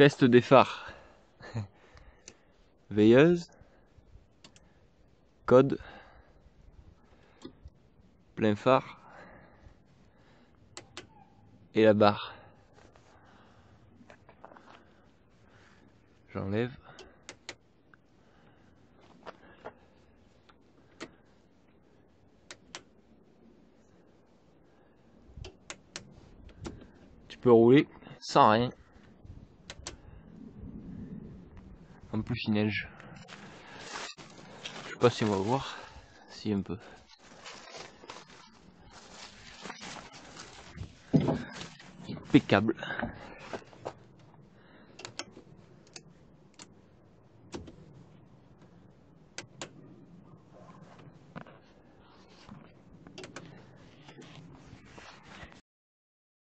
Test des phares. Veilleuse. Code. Plein phare. Et la barre. J'enlève. Tu peux rouler sans rien. En plus il neige. Je sais pas si on va voir. Si un peu. Impeccable.